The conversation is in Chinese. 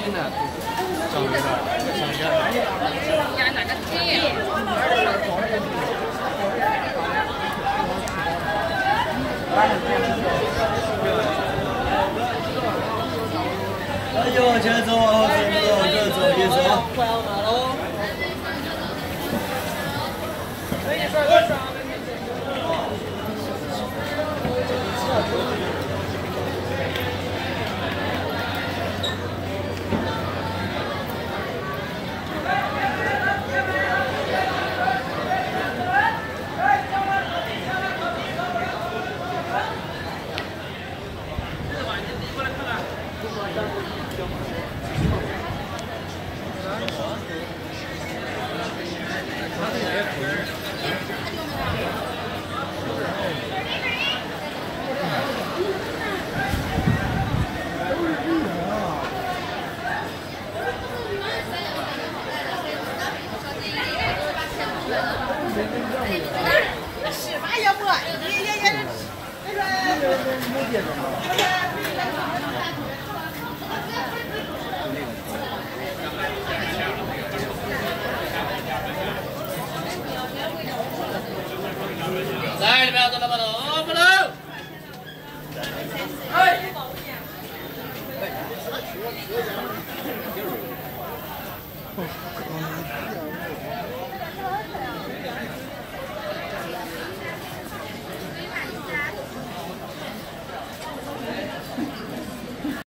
天哪，找一个，找一个。呀，哪个天？那就往前走，往后走，往这走，别走。是吧？要不也也也那个。来，你们要走了不走？不走。哎。